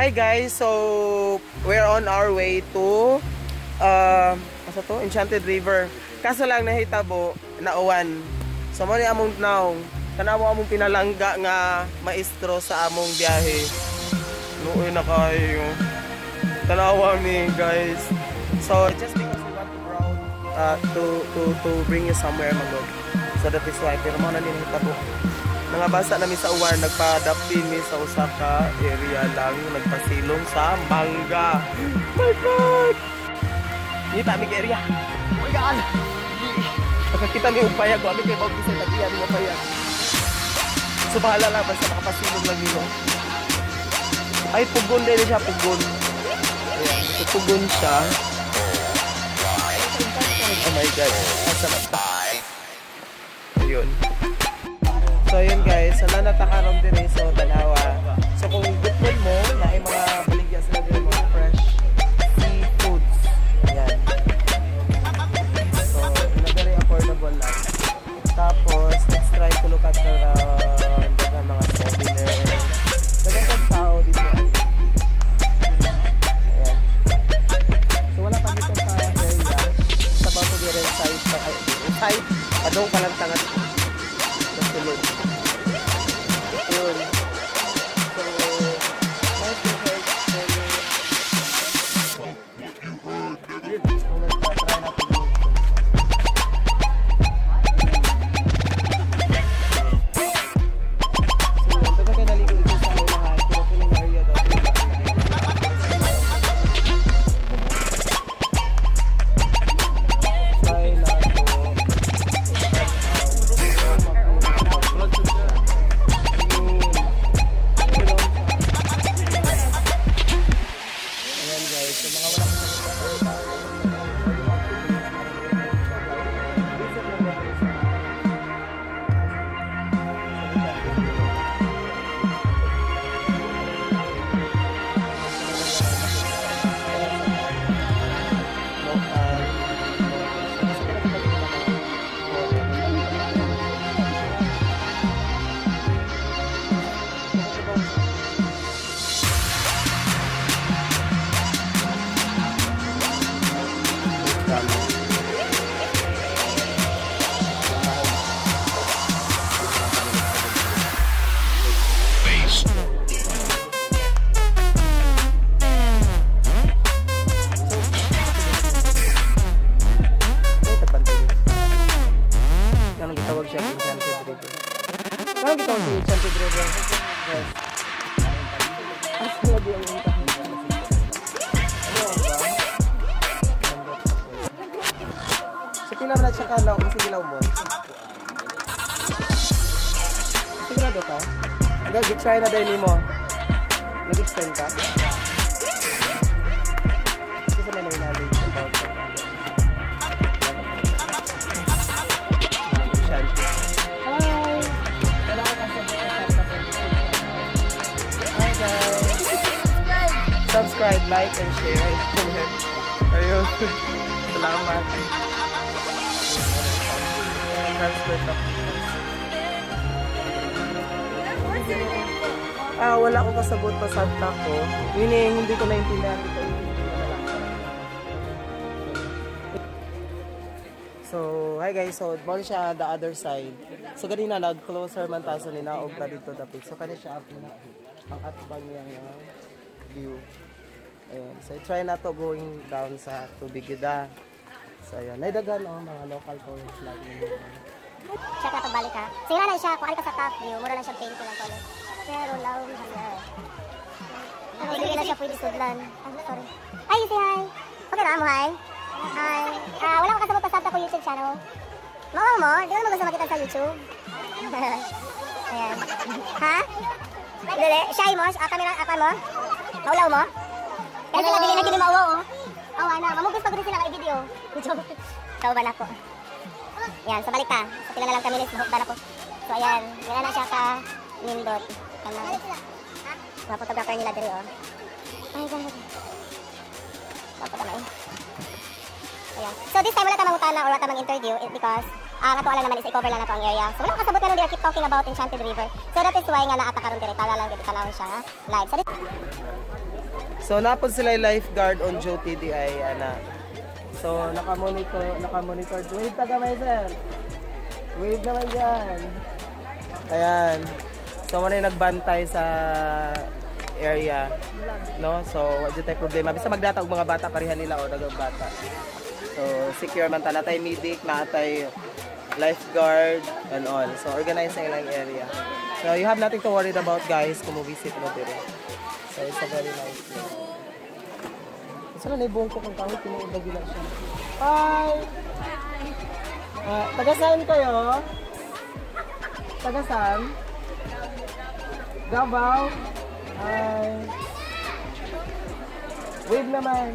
Hi guys, so we're on our way to uh, asa to? Enchanted River. Kaso lang nahitabo na uwan. So mo ni among now, tanawo among pinalangga nga maestro sa among biyahe. Luoy na kayo. Tanawa mi guys. So just because we want to route uh, to to to bring you somewhere magog. So that is why pero mo na ni nahitabo mga basa namin sa uwar nagpa-adaptin mi sa Osaka area lang nagpasilong sa mangga. My god! Ni ta mig area. Oh my god! Pagkakita mi upaya ko ami kay bawg sa tagiyan mo upaya so bahala lang basta makapasilong lang nilo ay pugon din siya pugon. Ayan so pugon siya. Oh my god. Asa na ayun So yun guys, wala na takaroon din eh, so tanawa. So kung gutol mo, na ay mga baligya sila din mga fresh seafoods. Ayan. So, na very affordable lang. Tapos, let's try to look at around dagang mga souvenirs. Dagang tao dito. Ayan. So wala pa dito sa area. Sa be rin side, side, adong kalantangan sa sulod. Yun. Ay, tagbantay niyo. Ganun gitawag siya Enchanted River. Ganun gitawag siya Enchanted River. Yes. Asa lagi ang So, pila na siya kalaw kung sigilaw mo. Sigurado ka? Agad, try na din mo. Nag-extend ka? Kasi sa may namin. Ang tawag ko. Subscribe, like, and share. Ayun. Salamat. Transfer to. Ah, wala akong kasagot pa sa tap ko. Yun eh, hindi ko naintindihan ito. So, hi guys. So, mo siya the other side. So, ganina nag-closer man ta so ninaog ta dito dapit. So, kani siya ang ang atbang niya nga view. Ayun. So, try na to going down sa tubig gida. So, ayun. Naidagan oh, mga local tourists like nyo. Check na pagbalik ha. Sira na siya, kung ano ka sa top view, mura lang siyang painting ang color. Pero love siya. Pero hindi na siya pwede sudlan. Ah, sorry. Hi, you say hi. Okay na mo, hi. Hi. Ah, wala ko kasabot pa sa ko YouTube channel. Mawang mo, di ko naman gusto makita sa YouTube. Ayan. ha? Dili, shy mo, ah, camera, apa mo? Maulaw mo? Kaya sila dili na gini mauwaw, oh. Awa na, mamugos pag sila kay video. Joke. Kauban ako. Yan, so balik ka. So, pila na lang kami nis, mahukta na ko. So, ayan, wala na siya ka nindot. Kana. Mga photographer nila diri, oh. Ay. Dapat na eh. Ayan. So, this time wala ta mangutana or wala ta mang-interview eh, because ah nato lang naman is i-cover lang nato ang area. So, wala kasabot karon dira keep talking about Enchanted River. So, that is why nga naata karon diri tala lang dito tanawon siya ha? live. So. So napod sila lifeguard on duty di ana. So naka-monitor, naka-monitor. Wave taga may sir. Wave naman dyan. Ayan. So yung nagbantay sa area. No? So, wala tayo problema. Bisa magdata og mga bata, parihan nila o dagang bata. So, secure man ta. Natay medic, natay lifeguard, and all. So, organize na ilang area. So, you have nothing to worry about, guys, kung mo-visit mo dire. So, it's a very nice place. Saan na ibong ko kung kahit tinuudag na siya? Hi! Ah, taga saan kayo? Taga saan? Davao? Hi! Wave naman.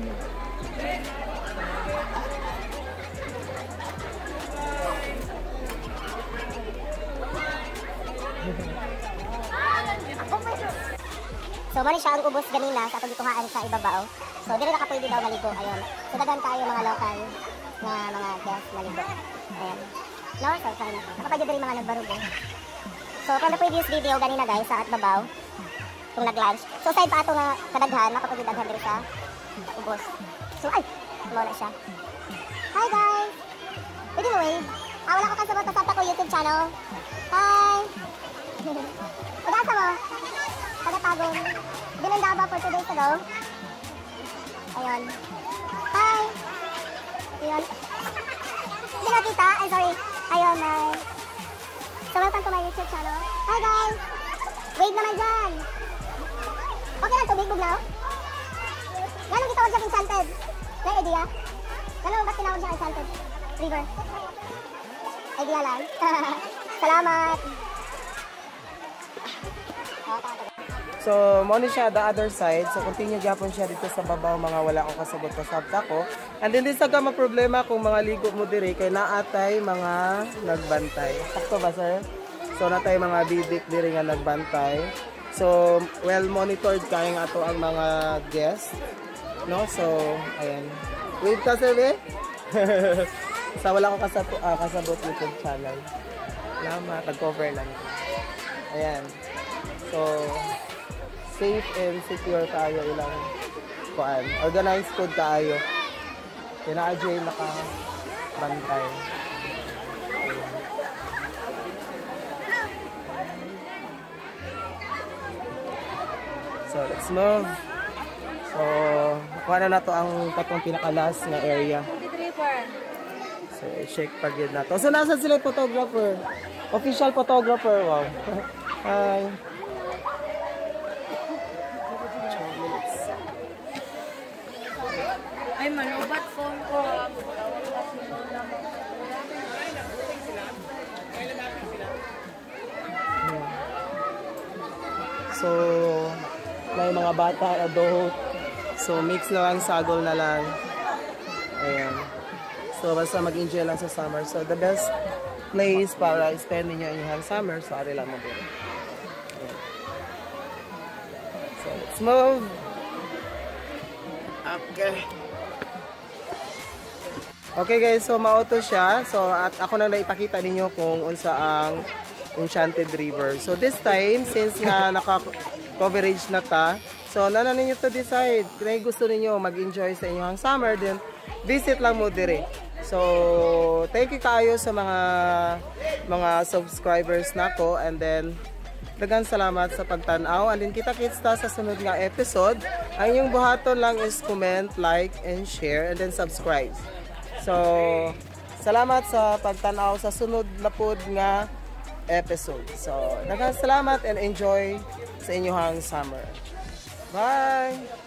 So, mali siya ang ubos ganina sa pagituhaan sa ibabaw. So, dire na ka pwede daw maligo. Ayun. So, dagan tayo mga local na mga guest maligo. Ayan. No, so, fine. Nakapagyo din mga nagbarugo. So, from the previous video ganina guys, sa Atbabaw, kung nag-lunch. So, side pa ato nga kadaghan, makapagyo daghan diri sa ubos. So, ay! Mo na siya. Hi guys! Wave? Ah, wala ko kasabot sa ko YouTube channel. Hi! Pagkasa mo? Tagatagong. Binandaba for two days ago. Ayun. Hi! Ayun. Hindi nakita? Ay, sorry. Ayun, ay. So, welcome to my YouTube channel. Hi, guys! Wave naman dyan! Okay lang tubig, bugnaw? Ganun kitawag siya enchanted? May idea? Ganun ba't tinawag siya enchanted? River? Idea lang. Salamat! So, mo siya the other side. So, continue gyapon siya dito sa babaw mga wala akong kasabot kasabta ko. And then, sa ka problema kung mga ligo mo dire kay naatay mga nagbantay. Sakto ba, sir? So, natay mga bidik dire nga nagbantay. So, well monitored kaya nga ato ang mga guests. No? So, ayan. Wait ka, sir, eh? sa wala akong kasabot, ah, kasabot YouTube channel. Salamat. Nag-cover lang. Ayan. So, safe and secure tayo ilang kuan. Organized food tayo. Kaya na Jay naka bantay. So, let's move. So, kuha na na to ang katong pinakalas nga area. So, i-check pa yun na to. So, nasa sila photographer? Official photographer, wow. Hi. Ay, malubat phone ko. So, may mga bata, adult. So, mix na lang, sagol na lang. Ayan. So, basta mag-enjoy lang sa summer. So, the best place para spend ninyo inyong summer, so, ari lang mo din. Ayan. So, let's move. Okay. Okay guys, so mauto siya. So at ako nang naipakita ninyo kung unsa ang Enchanted River. So this time, since nga naka-coverage na ta, so nana ninyo to decide. Kung gusto ninyo mag-enjoy sa inyong summer, then visit lang mo dire. So, thank you kayo sa mga mga subscribers nako and then dagan salamat sa pagtanaw. And then kita-kits ta sa sunod nga episode. Ang inyong buhaton lang is comment, like, and share, and then subscribe. So, salamat sa pagtanaw sa sunod na pod nga episode. So, daghang salamat and enjoy sa inyong summer. Bye!